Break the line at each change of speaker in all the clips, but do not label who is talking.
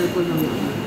这个过程中。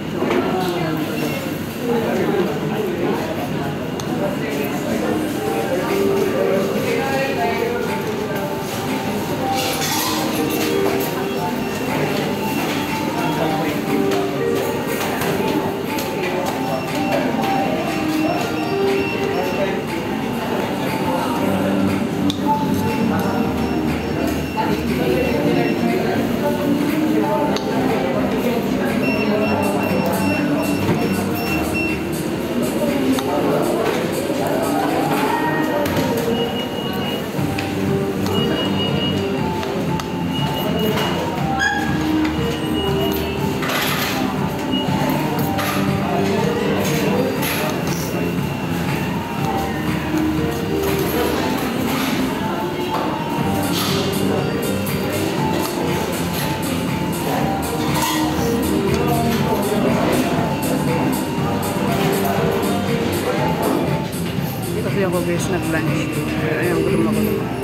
Kasi ako guys nag-lunch. Ayan,